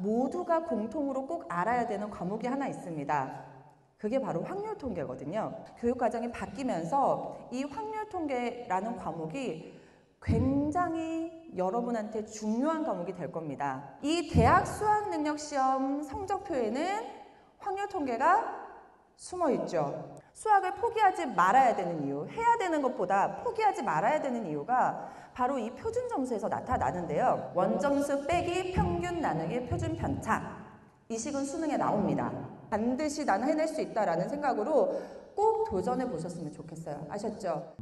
모두가 공통으로 꼭 알아야 되는 과목이 하나 있습니다. 그게 바로 확률 통계거든요. 교육 과정이 바뀌면서 이 확률 통계라는 과목이 굉장히 여러분한테 중요한 과목이 될 겁니다. 이 대학 수학 능력 시험 성적표에는 확률 통계가 숨어 있죠. 수학을 포기하지 말아야 되는 이유, 해야 되는 것보다 포기하지 말아야 되는 이유가 바로 이 표준 점수에서 나타나는데요. 원점수 빼기 평균 나누기 표준 편차. 이 식은 수능에 나옵니다. 반드시 나는 해낼 수 있다라는 생각으로 꼭 도전해 보셨으면 좋겠어요. 아셨죠?